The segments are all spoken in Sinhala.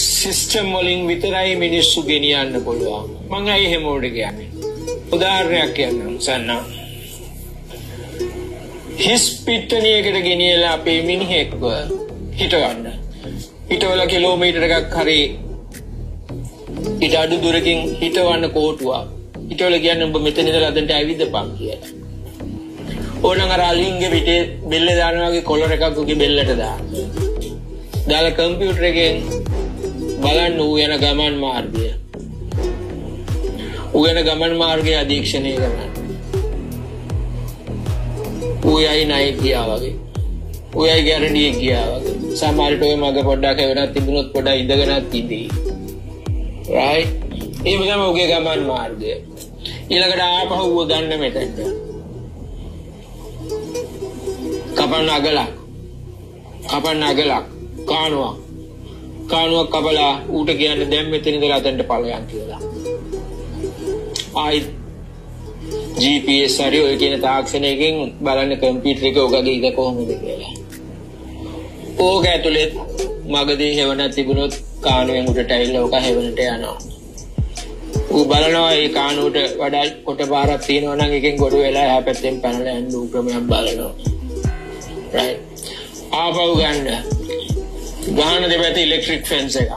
සිස්ටම් වලින් විතරයි මිනිස්සු ගෙනියන්න පුළුවන්. මං අයි හෙමෝඩ කියන්නේ? උදාහරණයක් කියන්නම් සන්නා. හිස් පිට්ටනියකට ගෙනියලා අපේ මිනිහෙක්ව හිටවන්න. හිටවල කිලෝමීටර එකක් හරි ඉට අඩු දුරකින් හිටවන්න කෝටුවක්. හිටවල කියන්න උඹ මෙතන ඉඳලා අදන්ට ඇවිදපන් කියලා. ඕනනම් අර අලින්ගේ පිටේ බෙල්ල දානවා වගේ කොලර එකක් උගේ බෙල්ලට දාන්න. දාලා කම්පියුටර් එකෙන් බලන්න ඌ යන ගමන් මාර්ගය. ඌ යන ගමන් මාර්ගය අධීක්ෂණය කරන්න. ඌ යයි නයි කියා වගේ. ඌ යයි ගැරන්ඩිය කියා වගේ. සමහරට ඔය මග පොඩ්ඩක් වෙනත් තිබුණොත් පොඩ්ඩක් ඉඳගෙනත් ඉදී. Right? ඒ වගේම ඌගේ ගමන් මාර්ගය. ඊළඟට ආපහු ඌව ගන්න මෙතෙන්ට. කපන්න අගලක් කපන්න අගලක් කානුවක් කානුවක් කබලා ඌට කියන්න දැම් මෙතන ඉඳලා අතන්ට ඵලයන් කියලා. ආයි GPS හරි ඔය කියන තාක්ෂණයකින් බලන්න කම්පියුටර් එක ඔගගේ ඉද කොහොමද කියලා. ඕක ඇතුළේ මගදී හෙවණක් තිබුණොත් කානුවෙන් උඩට ඇවිල්ලා ඕක හෙවණට යනවා. ඌ බලනවා ඒ කානුවට වඩා කොට පාරක් තියෙනවා නම් එකෙන් ගොඩ වෙලා එහා පැත්තෙන් පැනලා යන්න ඌ ක්‍රමයක් බලනවා. Right. ආපහු ගන්න. ගහන දෙපැත්තේ ඉලෙක්ට්‍රික් ෆෙන්ස් එකක්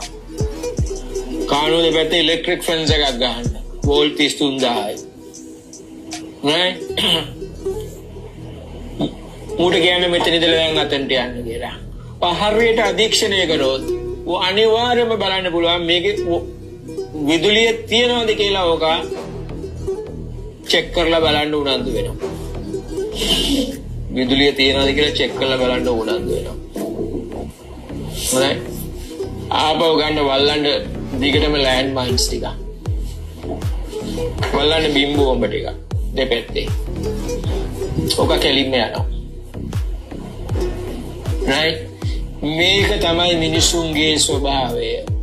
කානුව දෙපැත්තේ ඉලෙක්ට්‍රික් ෆෙන්ස් එකක් ගහන්න වෝල්ට් 33000යි right ඌට කියන්නේ මෙතන ඉඳලා දැන් අතන්ට යන්න කියලා. පහරියට අධීක්ෂණය කරොත් ඌ අනිවාර්යයෙන්ම බලන්න පුළුවන් මේකේ විදුලිය තියනවද කියලා ඕක චෙක් කරලා බලන්න උනන්දු වෙනවා. විදුලිය තියනවද කියලා චෙක් කරලා බලන්න උනන්දු වෙනවා. හොඳයි. ආපහු ගන්න වල්ලන්න දිගටම ලෑන්ඩ් මයින්ස් ටික. වල්ලන්න බිම්බු බෝම්බ ටික දෙපැත්තේ. ඕක කෙලින්ම යනවා. right මේක තමයි මිනිසුන්ගේ ස්වභාවය